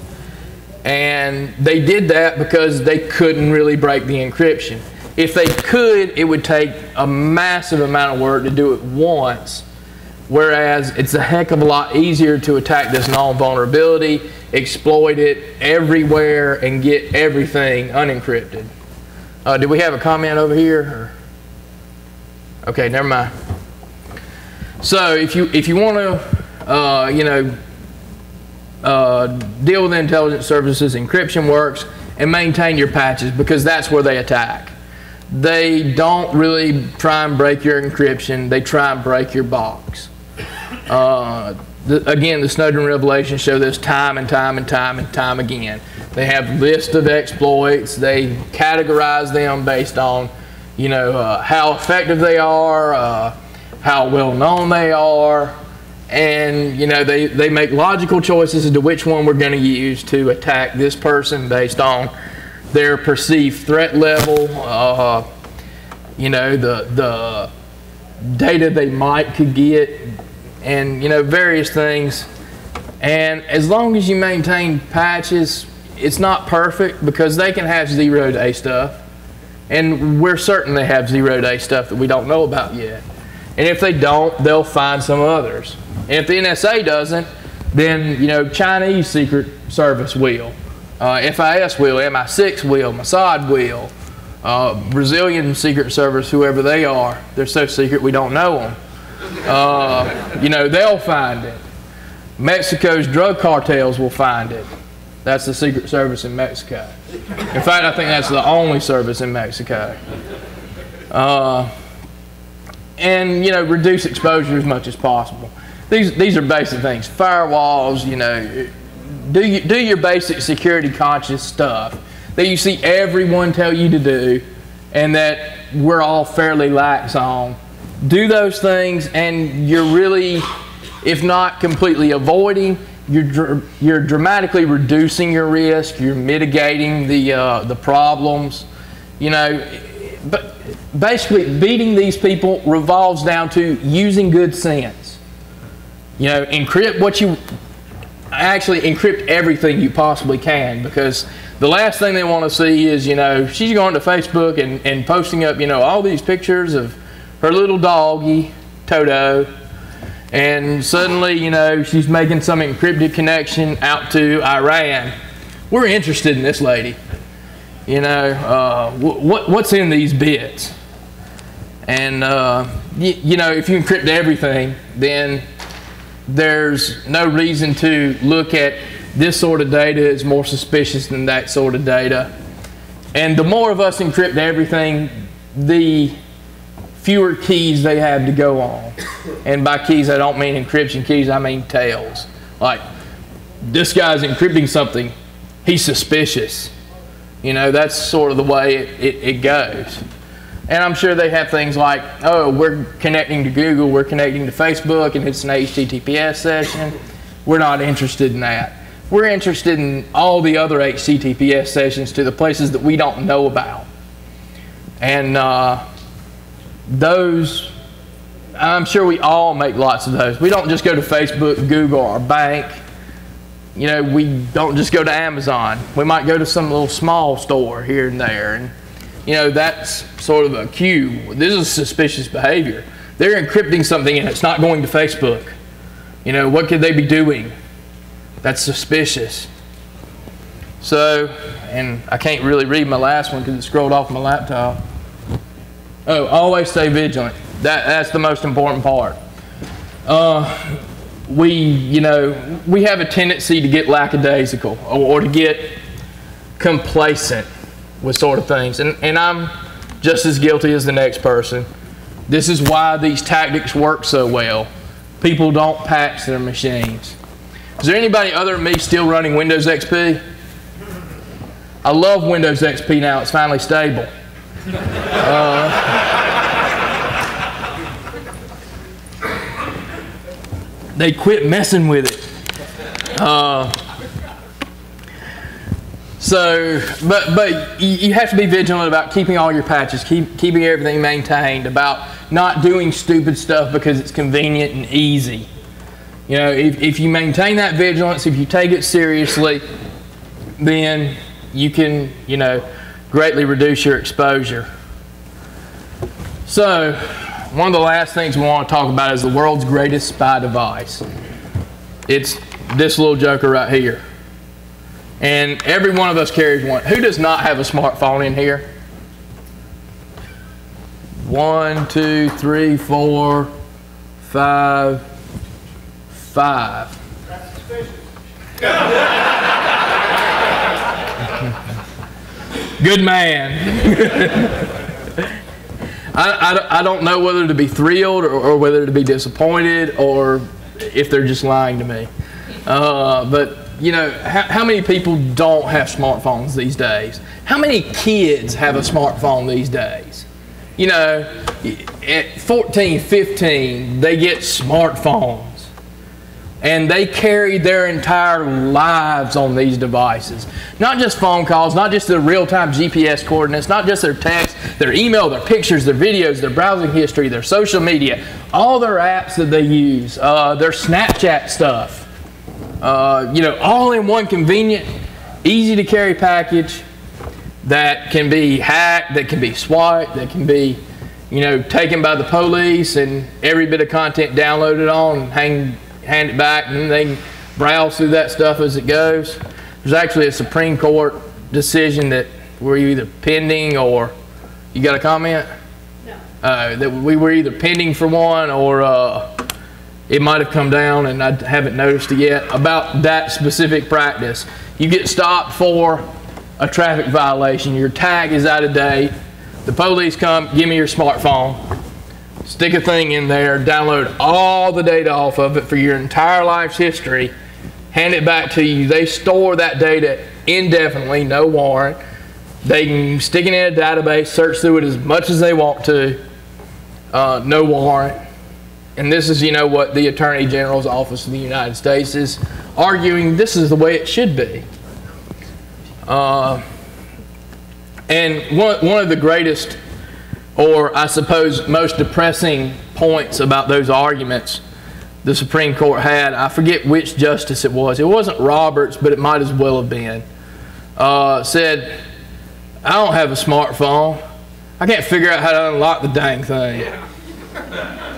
And they did that because they couldn't really break the encryption. If they could, it would take a massive amount of work to do it once, whereas it's a heck of a lot easier to attack this known vulnerability, exploit it everywhere, and get everything unencrypted. Uh, did we have a comment over here? Or? Okay, never mind. So if you if you want to, uh, you know, uh, deal with intelligence services, encryption works, and maintain your patches because that's where they attack. They don't really try and break your encryption. They try and break your box. Uh, the, again, the Snowden revelations show this time and time and time and time again. They have lists of exploits. They categorize them based on, you know, uh, how effective they are, uh, how well known they are, and you know they, they make logical choices as to which one we're going to use to attack this person based on their perceived threat level, uh, you know the the data they might could get, and you know various things. And as long as you maintain patches, it's not perfect because they can have zero day stuff, and we're certain they have zero day stuff that we don't know about yet. And if they don't, they'll find some others. And if the NSA doesn't, then you know Chinese Secret Service will, uh, FIS will, MI6 will, Mossad will, uh, Brazilian Secret Service, whoever they are. They're so secret we don't know them. Uh, you know they'll find it. Mexico's drug cartels will find it. That's the Secret Service in Mexico. In fact, I think that's the only service in Mexico. Uh, and you know reduce exposure as much as possible. These these are basic things. Firewalls, you know, do you, do your basic security conscious stuff that you see everyone tell you to do, and that we're all fairly lax on. Do those things, and you're really, if not completely avoiding, you're you're dramatically reducing your risk. You're mitigating the uh, the problems. You know, but basically beating these people revolves down to using good sense. You know, encrypt what you actually encrypt everything you possibly can because the last thing they want to see is, you know, she's going to Facebook and, and posting up, you know, all these pictures of her little doggy, Toto, and suddenly, you know, she's making some encrypted connection out to Iran. We're interested in this lady. You know, uh, what, what's in these bits? And, uh, you know, if you encrypt everything, then there's no reason to look at this sort of data as more suspicious than that sort of data. And the more of us encrypt everything, the fewer keys they have to go on. And by keys, I don't mean encryption keys, I mean tails. Like, this guy's encrypting something, he's suspicious. You know, that's sort of the way it, it, it goes. And I'm sure they have things like, oh, we're connecting to Google, we're connecting to Facebook, and it's an HTTPS session. We're not interested in that. We're interested in all the other HTTPS sessions to the places that we don't know about. And uh, those, I'm sure we all make lots of those. We don't just go to Facebook, Google, or bank. You know, we don't just go to Amazon. We might go to some little small store here and there. And, you know, that's sort of a cue. This is suspicious behavior. They're encrypting something and it's not going to Facebook. You know, what could they be doing? That's suspicious. So, and I can't really read my last one because it scrolled off my laptop. Oh, always stay vigilant. That, that's the most important part. Uh, we, you know, we have a tendency to get lackadaisical or, or to get complacent with sort of things. And, and I'm just as guilty as the next person. This is why these tactics work so well. People don't patch their machines. Is there anybody other than me still running Windows XP? I love Windows XP now. It's finally stable. Uh, they quit messing with it. Uh, So, but but you, have to be vigilant about keeping all your patches, keep keeping everything maintained, about not doing stupid stuff because it's convenient and easy. You know, if, if you maintain that vigilance, if you take it seriously, then you can, you know, greatly reduce your exposure. So, one of the last things we want to talk about is the world's greatest spy device. It's this little joker right here. And every one of us carries one. Who does not have a smartphone in here? One, two, three, four, five, five. Good man. I, I, I, don't know whether to be thrilled or, or, whether to be disappointed or if they're just lying to me. Uh, but, you know, how, how many people don't have smartphones these days? How many kids have a smartphone these days? You know, at 14, 15, they get smartphones and they carry their entire lives on these devices. Not just phone calls, not just their real-time GPS coordinates, not just their text, their email, their pictures, their videos, their browsing history, their social media, all their apps that they use, uh, their Snapchat stuff. Uh, you know, all in one convenient, easy to carry package that can be hacked, that can be swiped, that can be, you know, taken by the police and every bit of content downloaded on hang hand it back, and they can browse through that stuff as it goes. There's actually a Supreme Court decision that we're either pending or you got a comment? No. Uh, that we were either pending for one or uh, it might have come down and I haven't noticed it yet about that specific practice. You get stopped for a traffic violation, your tag is out of date, the police come, give me your smartphone stick a thing in there, download all the data off of it for your entire life's history, hand it back to you. They store that data indefinitely, no warrant. They can stick it in a database, search through it as much as they want to, uh, no warrant. And this is, you know, what the Attorney General's Office of the United States is arguing this is the way it should be. Uh, and one, one of the greatest or I suppose most depressing points about those arguments the Supreme Court had. I forget which justice it was. It wasn't Roberts, but it might as well have been. Uh, said, I don't have a smartphone. I can't figure out how to unlock the dang thing.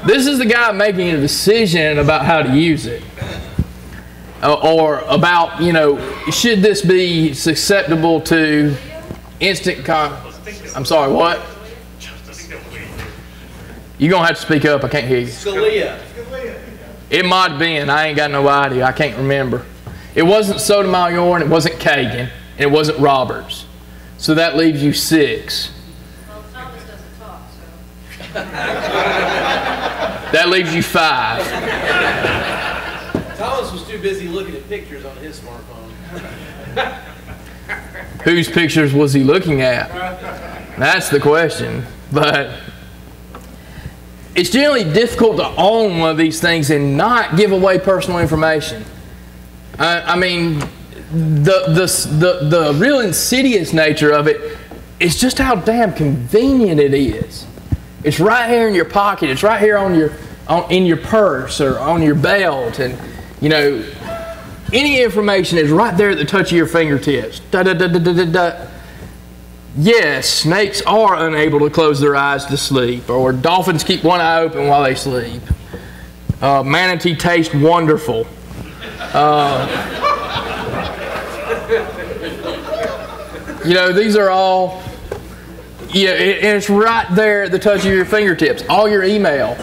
This is the guy making a decision about how to use it. Uh, or about, you know, should this be susceptible to instant con. I'm sorry, what? You're going to have to speak up. I can't hear you. Scalia. It might have been. I ain't got no idea. I can't remember. It wasn't Sotomayor and it wasn't Kagan and it wasn't Roberts. So that leaves you six. Well, Thomas doesn't talk, so. That leaves you five. Thomas was too busy looking at pictures on his smartphone. Whose pictures was he looking at? That's the question. But it's generally difficult to own one of these things and not give away personal information. I, I mean, the, the, the, the real insidious nature of it is just how damn convenient it is. It's right here in your pocket. It's right here on your, on, in your purse or on your belt. And, you know, any information is right there at the touch of your fingertips. Da, da, da. Yes, snakes are unable to close their eyes to sleep, or dolphins keep one eye open while they sleep. Uh, manatee taste wonderful. Uh, you know, these are all, yeah, it, it's right there at the touch of your fingertips. All your email,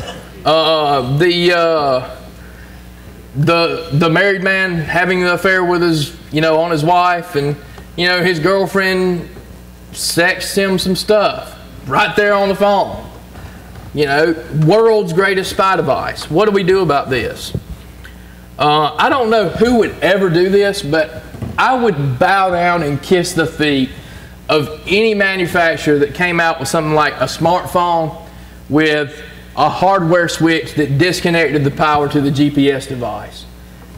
uh, the, uh, the, the married man having an affair with his, you know, on his wife, and, you know, his girlfriend sex him some stuff right there on the phone. You know, world's greatest spy device. What do we do about this? Uh, I don't know who would ever do this, but I would bow down and kiss the feet of any manufacturer that came out with something like a smartphone with a hardware switch that disconnected the power to the GPS device.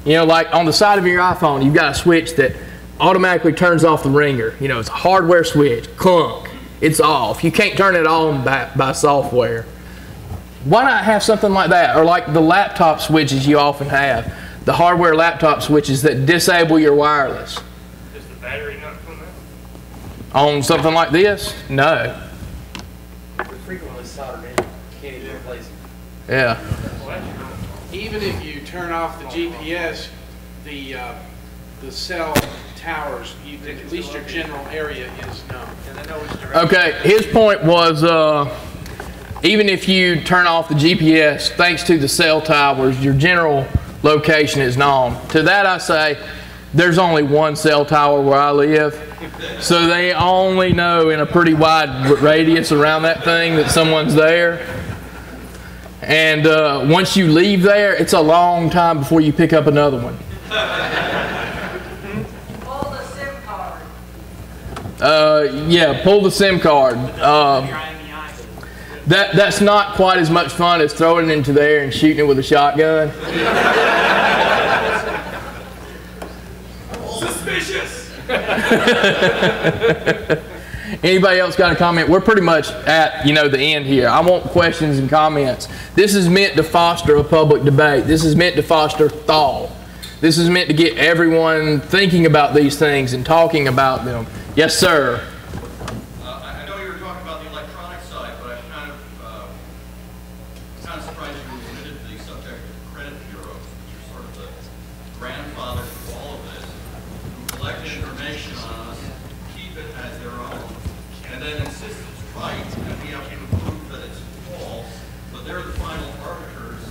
You know, like on the side of your iPhone, you've got a switch that automatically turns off the ringer. You know, it's a hardware switch, clunk, it's off. You can't turn it on by, by software. Why not have something like that? Or like the laptop switches you often have, the hardware laptop switches that disable your wireless. Does the battery not come out? On something like this? No. Frequently soldered in, can't even replace them. Yeah. Even if you turn off the GPS, the, uh, the cell towers, you, at least your general area is known. And they know which direction. Okay, his point was uh, even if you turn off the GPS, thanks to the cell towers, your general location is known. To that I say, there's only one cell tower where I live. So they only know in a pretty wide radius around that thing that someone's there. And uh, once you leave there, it's a long time before you pick up another one. Pull the SIM card. Uh, yeah, pull the SIM card. Uh, that that's not quite as much fun as throwing it into there and shooting it with a shotgun. Anybody else got a comment? We're pretty much at you know the end here. I want questions and comments. This is meant to foster a public debate. This is meant to foster thought. This is meant to get everyone thinking about these things and talking about them. Yes, sir. Uh, I I know you were talking about the electronic side, but I'm kind of, uh, kind of surprised you were limited to the subject of credit bureaus, which are sort of the grandfathers of all of this, who collect information on us, keep it as their own, and then insist it's right, and we have to prove that it's false, but they're the final arbiters,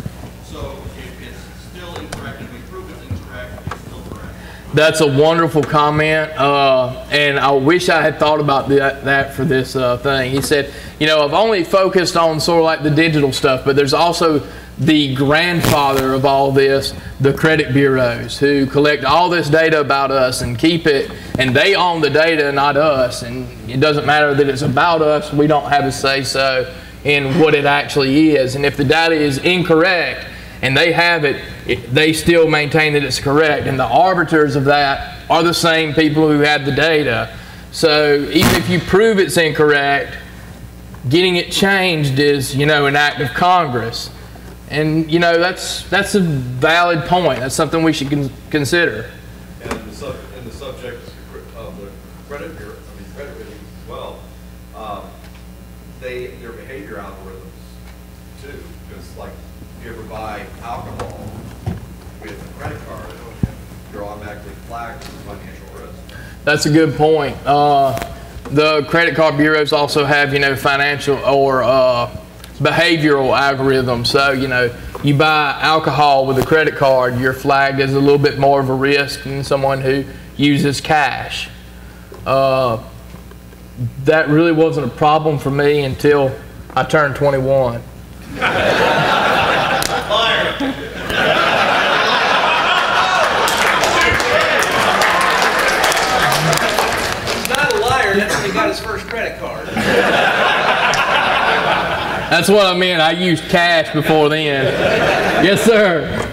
so if it's still incorrect and we prove it's incorrect, it's still correct. That's a wonderful comment, uh, and I wish I had thought about that, that for this uh, thing. He said, you know, I've only focused on sort of like the digital stuff, but there's also the grandfather of all this, the credit bureaus, who collect all this data about us and keep it, and they own the data, not us. And it doesn't matter that it's about us; we don't have a say so in what it actually is. And if the data is incorrect, and they have it, it, they still maintain that it's correct. And the arbiters of that are the same people who had the data. So even if you prove it's incorrect, getting it changed is, you know, an act of Congress. And, you know, that's, that's a valid point. That's something we should con- consider. And the sub, and the subject of the credit bureau, I mean, credit rating as well, um, they, their behavior algorithms too, because like, if you ever buy alcohol with a credit card, you're automatically flagged as financial risk. That's a good point. Uh, the credit card bureaus also have, you know, financial or uh, behavioral algorithm. So, you know, you buy alcohol with a credit card, you're flagged as a little bit more of a risk than someone who uses cash. Uh, that really wasn't a problem for me until I turned 21. He's not a liar, that's when he got his first credit card. That's what I meant. I used cash before then. Yes, sir.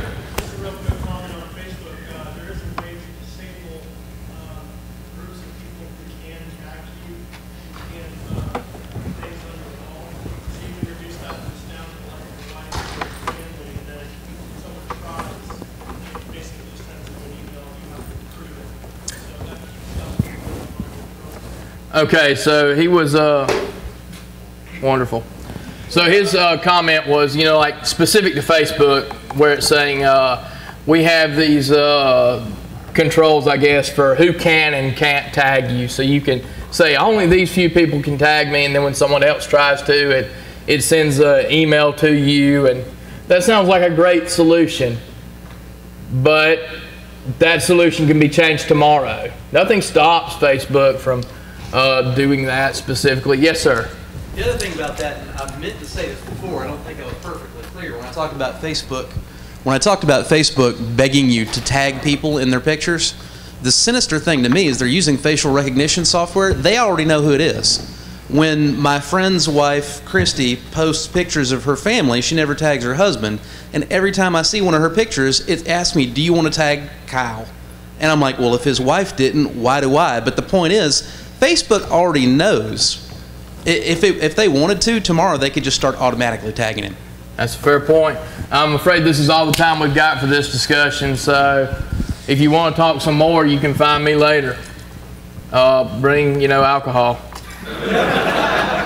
Okay, so he was uh, wonderful. So his uh, comment was, you know, like specific to Facebook, where it's saying uh, we have these uh, controls, I guess, for who can and can't tag you. So you can say only these few people can tag me, and then when someone else tries to, it it sends an email to you, and that sounds like a great solution. But that solution can be changed tomorrow. Nothing stops Facebook from uh, doing that specifically. Yes, sir. The other thing about that, and I meant to say this before, I don't think I was perfectly clear when I talked about Facebook. When I talked about Facebook begging you to tag people in their pictures, the sinister thing to me is they're using facial recognition software. They already know who it is. When my friend's wife, Christy, posts pictures of her family, she never tags her husband. And every time I see one of her pictures, it asks me, Do you want to tag Kyle? And I'm like, well, if his wife didn't, why do I? But the point is, Facebook already knows. If, it, if they wanted to, tomorrow they could just start automatically tagging him. That's a fair point. I'm afraid this is all the time we've got for this discussion, so if you want to talk some more, you can find me later. Uh, bring, you know, alcohol.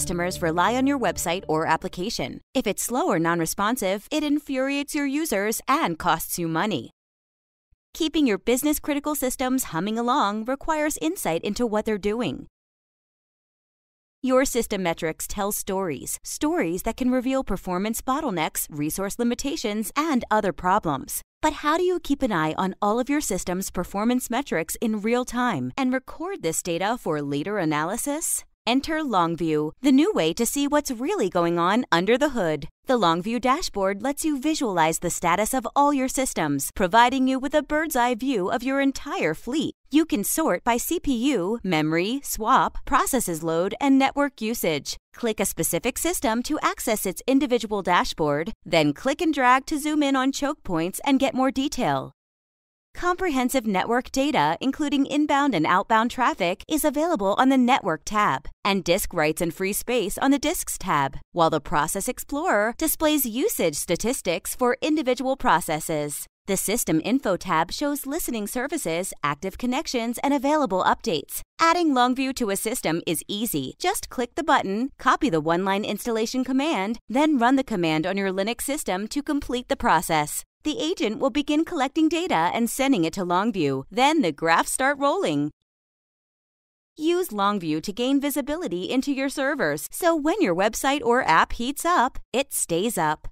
customers rely on your website or application. If it's slow or non responsive, it infuriates your users and costs you money. Keeping your business critical systems humming along requires insight into what they're doing. Your system metrics tell stories, stories that can reveal performance bottlenecks, resource limitations, and other problems. But how do you keep an eye on all of your system's performance metrics in real time and record this data for later analysis? Enter Longview, the new way to see what's really going on under the hood. The Longview dashboard lets you visualize the status of all your systems, providing you with a bird's eye view of your entire fleet. You can sort by CPU, memory, swap, processes load, and network usage. Click a specific system to access its individual dashboard, then click and drag to zoom in on choke points and get more detail. Comprehensive network data, including inbound and outbound traffic, is available on the Network tab, and disk writes and free space on the Disks tab, while the Process Explorer displays usage statistics for individual processes. The System Info tab shows listening services, active connections, and available updates. Adding Longview to a system is easy. Just click the button, copy the one line installation command, then run the command on your Linux system to complete the process. The agent will begin collecting data and sending it to Longview. Then the graphs start rolling. Use Longview to gain visibility into your servers, so when your website or app heats up, it stays up.